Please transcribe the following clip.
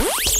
Bye.